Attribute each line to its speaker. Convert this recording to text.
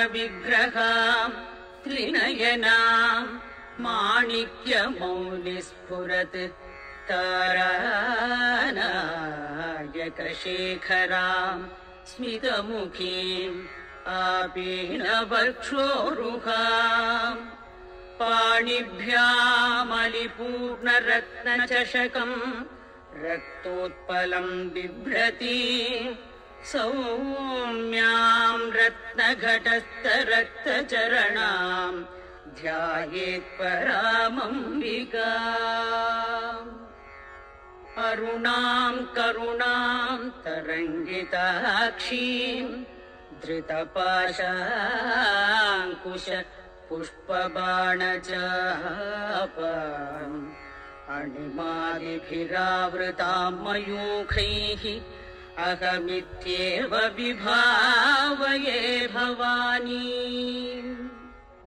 Speaker 1: दूरारुणविग्रहाम् त्रिनयनाम् माणिक्यमौलिस्फुरत् तारानायकशेखराम् स्मितमुखीम् आपीनवक्षोरुहाम् पाणिभ्यामलिपूर्णरत्नचषकम् रक्तोत्पलम् बिभ्रती सौम्याम् रत्नघटस्थरक्तचरणाम् ध्यायेत्परामम्बिका। अरुणाम् करुणाम् तरङ्गिताक्षीम् धृतपाशाङ्कुश पुष्पबाणचापाम् अणिमादिभिरावृताम् मयूखैः अहमित्येव वये भवानी।